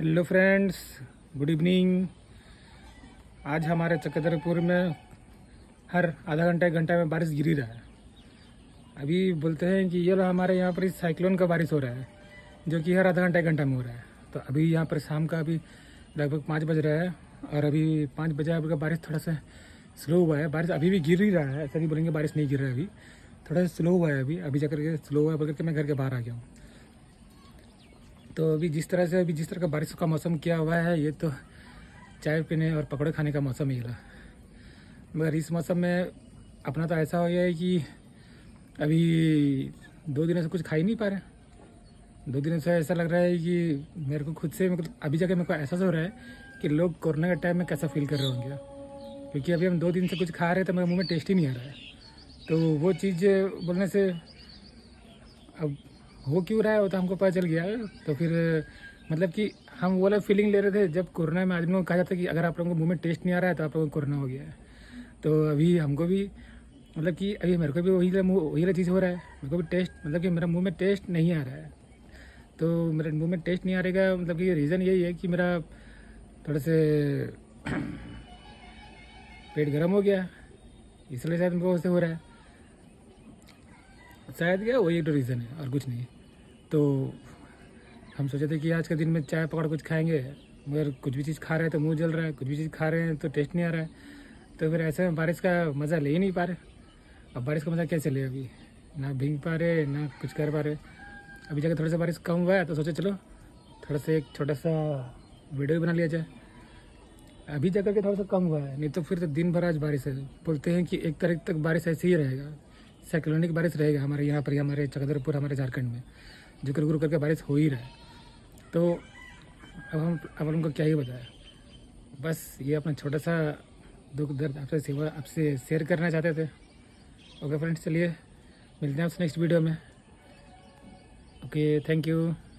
Hello friends good evening आज हमारे चक्रधरपुर में हर आधा घंटा, एक घंटा में बारिश गिरी रहा है। अभी बोलते हैं कि ये हमारे यहाँ पर इस साइक्लोन का बारिश हो रहा है, जो कि हर आधा घंटा, एक घंटा में हो रहा है। तो अभी यहाँ पर शाम का अभी लगभग पाँच बज रहा है, और अभी पाँच बजे अभी का बारिश थोड़ा सा स्लो हुआ है। बारिश अभी भी गिर ही रहा है, ऐसा नहीं बोलेंगे बारिश नहीं गिर रहा है अभी। थोड़ा सा स्लो हुआ है अभी। अभी जाकर के स्लो हुआ है बोल के मैं घर के बाहर आ गया हूँ। तो अभी जिस तरह से, अभी जिस तरह का बारिश का मौसम किया हुआ है, ये तो चाय पीने और पकौड़े खाने का मौसम ही रहा मगर इस मौसम में अपना तो ऐसा हो गया है कि अभी दो दिनों से कुछ खा ही नहीं पा रहे दो दिनों से ऐसा लग रहा है कि मेरे को खुद से मतलब अभी जाके मेरे को एहसास हो रहा है कि लोग कोरोना के टाइम में कैसा फील कर रहे होंगे। क्योंकि अभी हम दो दिन से कुछ खा रहे तो मेरे मुँह में टेस्ट ही नहीं आ रहा है। तो वो चीज़ बोलने से अब हो क्यों रहा है, वो तो हमको पता चल गया। तो फिर मतलब कि हम वो वाला फीलिंग ले रहे थे, जब कोरोना में आदमी को कहा जाता है कि अगर आप लोगों को मुँह में टेस्ट नहीं आ रहा है तो आप लोगों को कोरोना हो गया है। तो अभी हमको भी मतलब कि अभी मेरे को भी वही वही चीज़ हो रहा है। मेरे को भी टेस्ट मतलब कि मेरा मुँह में टेस्ट नहीं आ रहा है। तो मेरे मुँह में टेस्ट नहीं आ रहेगा मतलब कि रीज़न यही है कि मेरा थोड़ा से पेट गर्म हो गया इसलिए शायद मेरे को उससे हो रहा है। शायद क्या, वही एक तो रीज़न है और कुछ नहीं। तो हम सोचे थे कि आज के दिन में चाय पकड़ कुछ खाएँगे, मगर कुछ भी चीज़ खा रहे हैं तो मुँह जल रहा है, कुछ भी चीज़ खा रहे हैं तो टेस्ट नहीं आ रहा है। तो फिर ऐसे में बारिश का मज़ा ले ही नहीं पा रहे। अब बारिश का मज़ा कैसे ले अभी? ना भींग पा रहे, ना कुछ कर पा रहे। अभी जाकर थोड़ा सा बारिश कम हुआ है तो सोचे चलो, थोड़ा सा एक छोटा सा वीडियो भी बना लिया जाए। अभी जाकर के थोड़ा सा कम हुआ है, नहीं तो फिर तो दिन भर आज बारिश है। बोलते हैं कि एक तारीख तक बारिश ऐसे ही रहेगा। साइक्लोनिक बारिश रहेगा हमारे यहाँ पर, हमारे चकदरपुर हमारे झारखंड में। जो कर गुरु करके बारिश हो ही रहा है। तो अब हम, अब उनको क्या ही बताया बस ये अपना छोटा सा दुख, दर्द आपसे सेवा, आपसे शेयर करना चाहते थे। ओके फ्रेंड्स चलिए, मिलते हैं आपसे नेक्स्ट वीडियो में। Okay thank you